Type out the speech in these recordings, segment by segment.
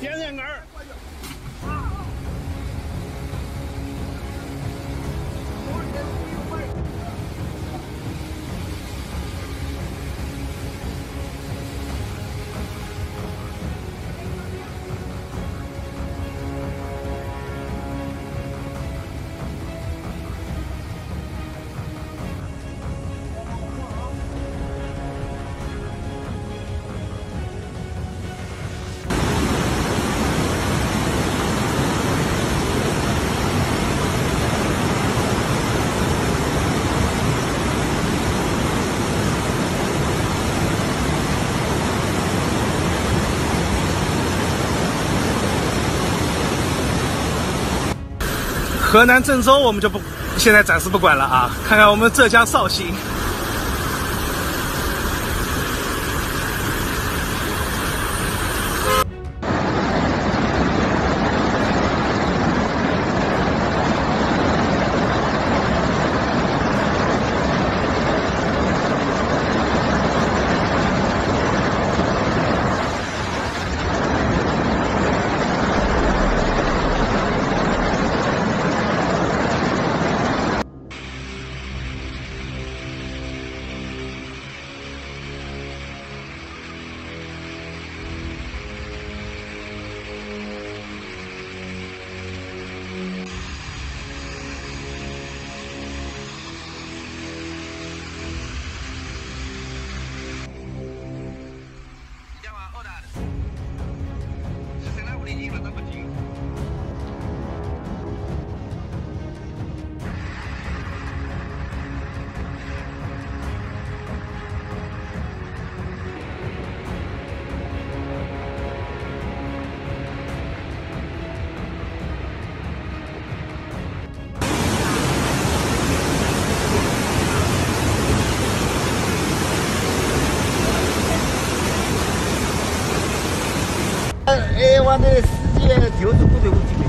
点点根儿。河南郑州我们就不现在暂时不管了啊，看看我们浙江绍兴。哎，我的时间就是不对我几倍。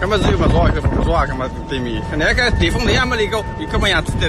根本是又不说，又不抓？干嘛对面，那个地方那样没那个，你干嘛样子的，